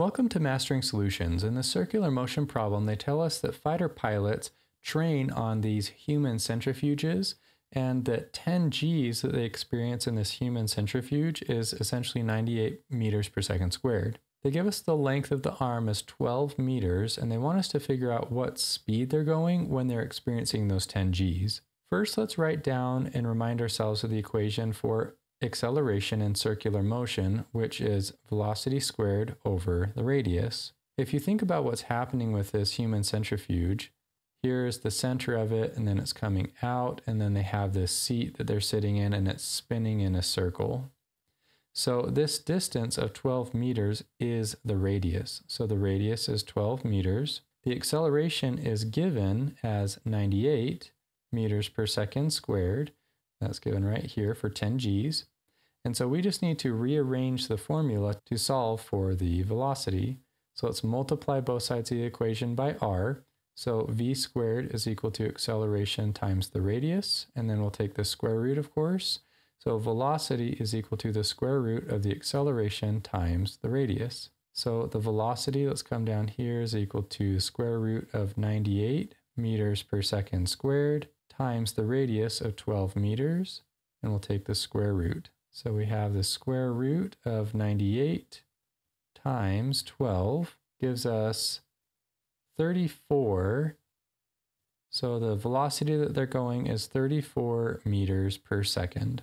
Welcome to Mastering Solutions. In the circular motion problem, they tell us that fighter pilots train on these human centrifuges and that 10 Gs that they experience in this human centrifuge is essentially 98 meters per second squared. They give us the length of the arm as 12 meters and they want us to figure out what speed they're going when they're experiencing those 10 Gs. First, let's write down and remind ourselves of the equation for acceleration in circular motion, which is velocity squared over the radius. If you think about what's happening with this human centrifuge, here's the center of it, and then it's coming out, and then they have this seat that they're sitting in, and it's spinning in a circle. So this distance of 12 meters is the radius. So the radius is 12 meters. The acceleration is given as 98 meters per second squared. That's given right here for 10 Gs. And so we just need to rearrange the formula to solve for the velocity. So let's multiply both sides of the equation by r. So v squared is equal to acceleration times the radius, and then we'll take the square root, of course. So velocity is equal to the square root of the acceleration times the radius. So the velocity, let's come down here, is equal to square root of 98 meters per second squared times the radius of 12 meters, and we'll take the square root. So we have the square root of 98 times 12 gives us 34. So the velocity that they're going is 34 meters per second.